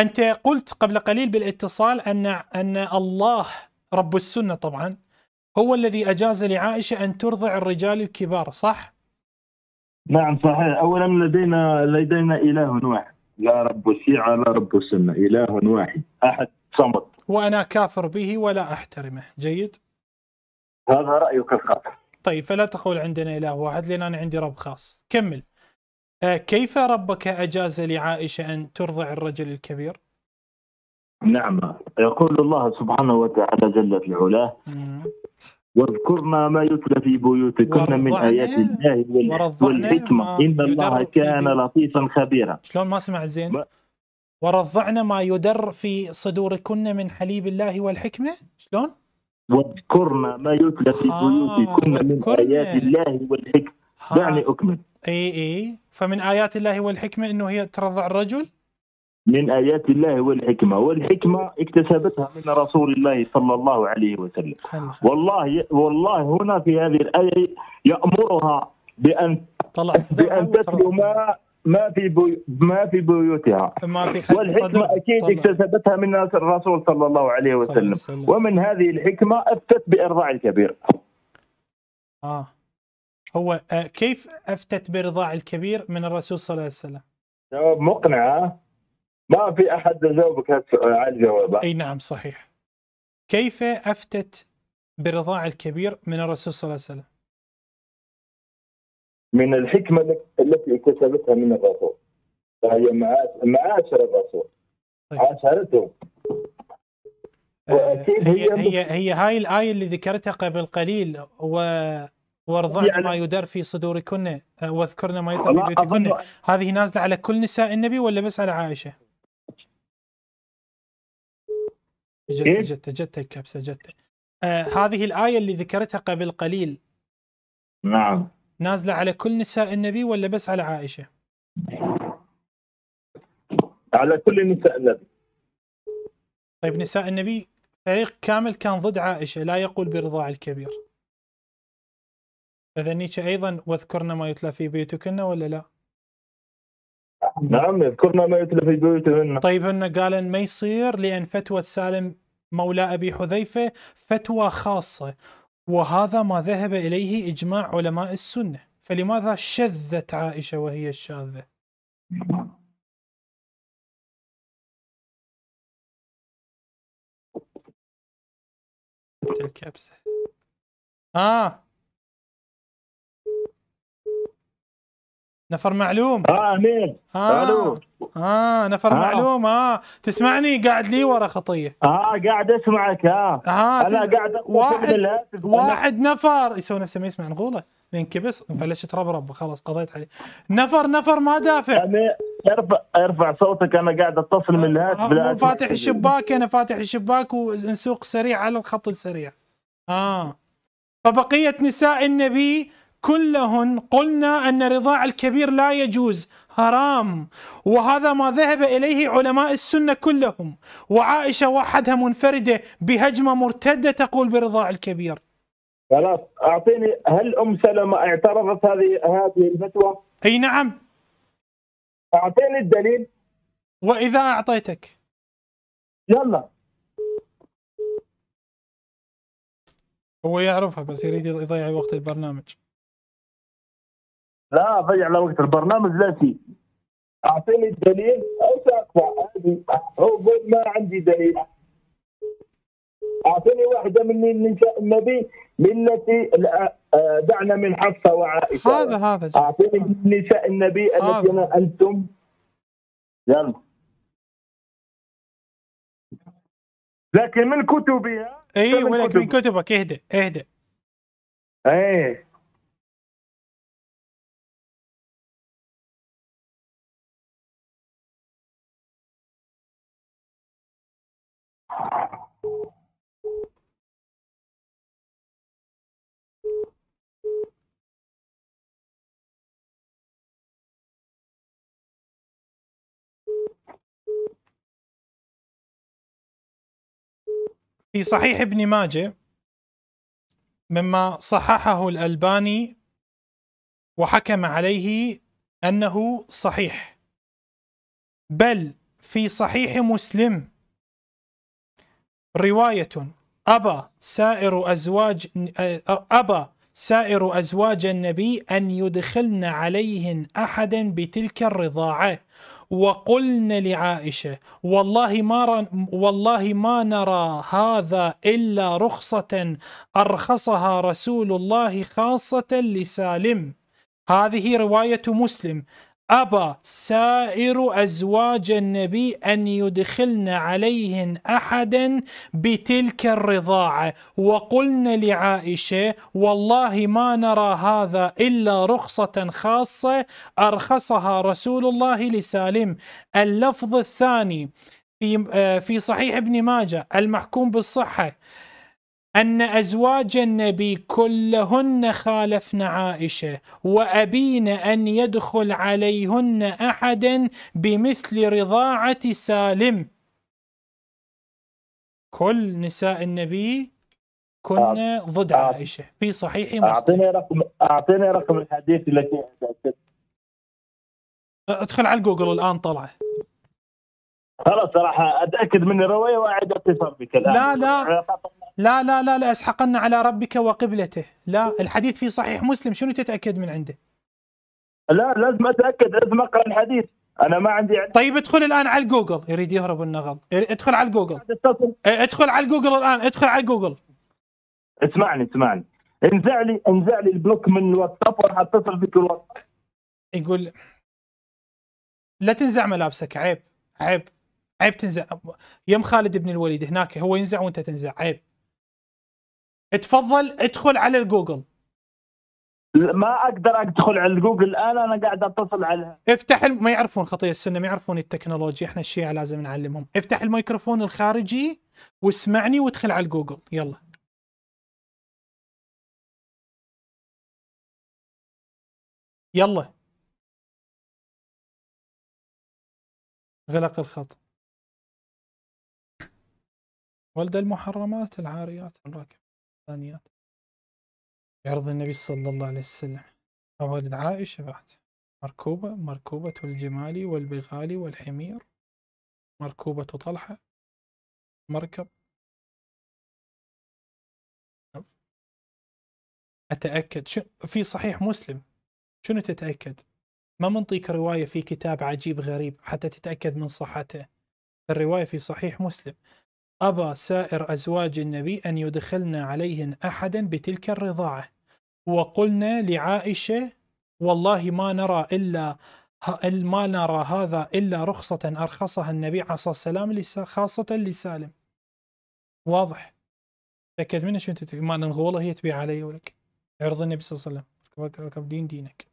أنت قلت قبل قليل بالاتصال أن أن الله رب السنة طبعا هو الذي أجاز لعائشة أن ترضع الرجال الكبار صح؟ نعم صحيح. اولا لدينا لدينا إله واحد. لا رب الشيعة لا رب السنة. إله واحد أحد صمد. وأنا كافر به ولا أحترمه. جيد؟ هذا رأيك الخاطئ. طيب فلا تقول عندنا إله واحد لأن أنا عندي رب خاص. كمل. كيف ربك أجاز لعائشة أن ترضع الرجل الكبير؟ نعم يقول الله سبحانه وتعالى جل في علاه. واذكرنا ما يتلى في بيوتكن من آيات الله والحكمة إن الله كان لطيفا خبيرا شلون ما سمع زين؟ ما- ورضعنا ما يدر في صدوركن من حليب الله والحكمة شلون؟ واذكرنا ما يتلى في آه، بيوتكن من. آيات الله والحكمة. دعني أكمل إي إي. فمن آيات الله والحكمة إنه هي ترضع الرجل؟ من آيات الله والحكمة. والحكمة اكتسبتها من رسول الله صلى الله عليه وسلم. والله والله هنا في هذه الآية يأمرها بأن بأن تتلو. ما ما في بي ما في بيوتها. ما في والحكمة صدر. أكيد طلع. اكتسبتها من الرسول صلى الله عليه وسلم. ومن هذه الحكمة أفتت بإرضاع الكبير. آه. هو آه كيف أفتت برضاع الكبير من الرسول صلى الله عليه وسلم؟ جواب مقنع؟ ما في أحد يجاوبك على الجواب أي نعم صحيح. كيف أفتت برضاع الكبير من الرسول صلى الله عليه وسلم؟ من الحكمة التي اكتسبتها من الرسول فهي معاش- معاشر الرسول طيب. عاشرته آه هي- هي هي هاي الايه اللي ذكرتها قبل قليل و وارضعن يعني- ما يدر في صدوركن آه، واذكرن ما يتلى في بيوتكن هذه نازلة على كل نساء النبي ولا بس على عائشة؟ جت إيه؟ جت جت الكبسة جت آه هذه الآية اللي ذكرتها قبل قليل نعم نازلة على كل نساء النبي ولا بس على عائشة؟ على كل نساء النبي طيب نساء النبي فريق كامل كان ضد عائشة لا يقول برضاع الكبير. فذنيك أيضا واذكرن ما يتلى في بيوتكن ولا لا؟ نعم يذكرنا ما يتلى في بيوتهن طيب هن قال ما يصير لأن فتوى سالم مولى أبي حذيفة فتوى خاصة وهذا ما ذهب إليه إجماع علماء السنة فلماذا شذت عائشة وهي الشاذة؟ الكبسه آه نفر معلوم. آه أمين. آه ألو. آه نفر آه. معلوم. آه. تسمعني؟ قاعد لي ورا خطية. آه قاعد أسمعك. آه. آه أنا تس... قاعد واحد-. واحد نفر. يسوي نفسه ما يسمع نقوله. ينكبس فلش تربرب خلاص قضيت عليه. نفر نفر ما دافع. ارفع ارفع صوتك. أنا قاعد أتصل من الهاتف آه، مو فاتح. الشباك. أنا فاتح الشباك ونسوق سريع على الخط السريع. آه. فبقية نساء النبي كلهن قلنا أن رضاع الكبير لا يجوز حرام. وهذا ما ذهب إليه علماء السنة كلهم. وعائشة وحدها منفردة بهجمة مرتدة تقول برضاع الكبير. خلاص أعطيني هل أم سلمة اعترضت هذه هذه الفتوى؟ أي نعم. أعطيني الدليل. وإذا أعطيتك. يلا. هو يعرفها بس يريد يضيع وقت البرنامج. لا ضيع له وقت. البرنامج لا شيء. أعطيني الدليل. أو ساقطع عادي. هو ما عندي دليل. أعطيني واحدة من نساء النبي. التي لا- آه، دعنا من حفصة وعائشة. هذا هذا. أعطيني من نساء النبي. التي أنتم. يلا. لكن من كتبها اي من ولك من كتب. كتبك. اهدى اهدى إيه. في صحيح ابن ماجه مما صححه الألباني وحكم عليه أنه صحيح. بل في صحيح مسلم رواية أبى سائر أزواج أبى سائر أزواج النبي أن يدخلن عليهن أحدا بتلك الرضاعة. وقلن لعائشة والله ما والله ما نرى هذا إلا رخصة أرخصها رسول الله خاصة لسالم. هذه رواية مسلم. أبى سائر أزواج النبي أن يدخلن عليهن أحدا بتلك الرضاعة. وقلن لعائشة والله ما نرى هذا إلا رخصة خاصة أرخصها رسول الله لسالم. اللفظ الثاني في آه، في صحيح ابن ماجه المحكوم بالصحة. أن أزواج النبي كلهن خالفن عائشة وأبين أن يدخل عليهن أحدا بمثل رضاعة سالم. كل نساء النبي كن ضد عائشة في صحيح مسلم. أعطيني رقم أعطيني رقم الحديث التي ادخل على جوجل الآن طلع. خلاص راح أتأكد من الرواية وأعد اتصال بك الآن. لا لا. لا لا لا لا أسحقن على ربك وقبلته. لا الحديث في صحيح مسلم شنو تتأكد من عنده؟ لا لازم أتأكد لازم أقرأ الحديث. أنا ما عندي طيب ادخل الآن على جوجل. يريد يهرب النغض ادخل على جوجل. ادخل على جوجل الآن ادخل على جوجل. اسمعني اسمعني. انزع لي انزع لي ال block من الواتساب وراح اتصل بك الواتساب. يقول لا تنزع ملابسك عيب عيب عيب تنزع. يم خالد بن الوليد هناك هو ينزع وأنت تنزع عيب. تفضل ادخل على الجوجل. ما أقدر أدخل على الجوجل الآن أنا قاعد أتصل عليها. افتح الم... ما يعرفون خطية السنة ما يعرفون التكنولوجيا إحنا الشيعة لازم نعلمهم. افتح الميكروفون الخارجي واسمعني وادخل على الجوجل. يلا. يلا. غلق الخط. ولد المحرمات العاريات الراكب الثانيات يعرض النبي صلى الله عليه وسلم. ولد عائشة بعد. مركوبة مركوبة الجمال والبغال والحمير. مركوبة طلحة. مركب. أتأكد. شو في صحيح مسلم. شنو تتأكد؟ ما منطيك رواية في كتاب عجيب غريب حتى تتأكد من صحته. الرواية في صحيح مسلم. أبى سائر أزواج النبي أن يدخلن عليهن أحدا بتلك الرضاعة. وقلنا لعائشة والله ما نرى إلا ما نرى هذا إلا رخصة أرخصها النبي عليه والسلام خاصة لسالم. واضح؟ تأكد منه شو أنت ما نغوله هي تبيع علي ولك. عرض النبي صلى الله عليه وسلم. ركب دين دينك.